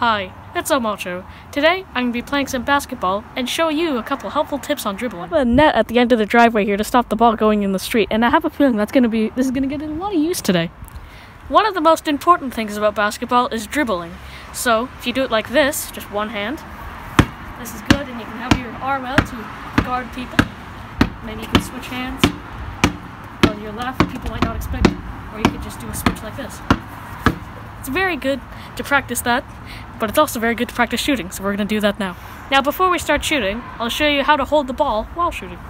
Hi, it's El Macho. Today, I'm going to be playing some basketball and show you a couple helpful tips on dribbling. I have a net at the end of the driveway here to stop the ball going in the street, and I have a feeling that's going to be this is going to get a lot of use today. One of the most important things about basketball is dribbling. So, if you do it like this, just one hand, this is good, and you can have your arm out to guard people. Maybe you can switch hands. On your left, people might not expect it, or you could just do a switch like this. It's very good to practice that, but it's also very good to practice shooting, so we're going to do that now. Now, before we start shooting, I'll show you how to hold the ball while shooting.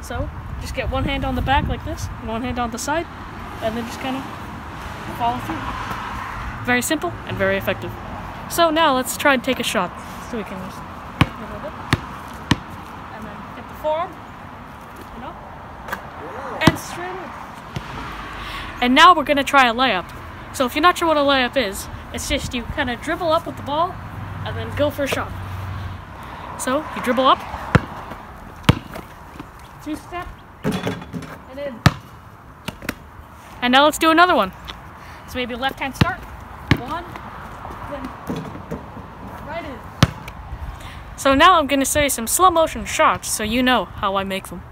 So, just get one hand on the back like this, and one hand on the side, and then just kind of follow through. Very simple and very effective. So now let's try and take a shot. So we can just. And then get the forearm, you know, and straight. And now we're going to try a layup. So if you're not sure what a layup is, it's just you kind of dribble up with the ball and then go for a shot. So you dribble up, two step, and in. And now let's do another one. So maybe left hand start, one, then right in. So now I'm gonna say some slow motion shots so you know how I make them.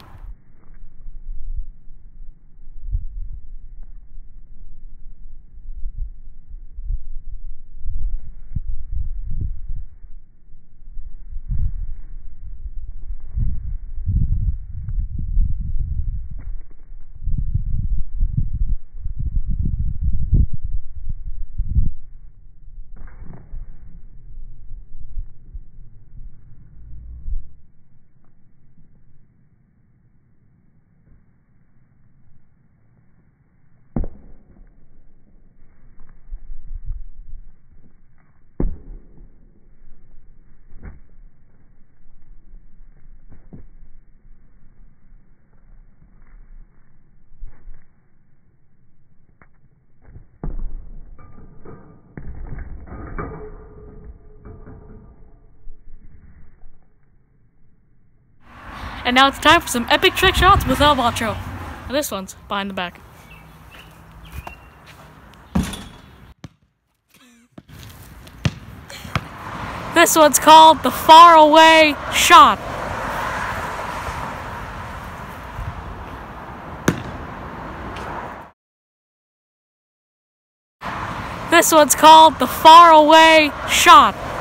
And now it's time for some epic trick shots with El Macho. And this one's behind the back. This one's called the far away shot. This one's called the far away shot.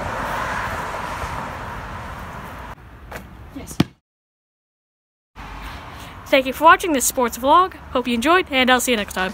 Thank you for watching this sports vlog. Hope you enjoyed, and I'll see you next time.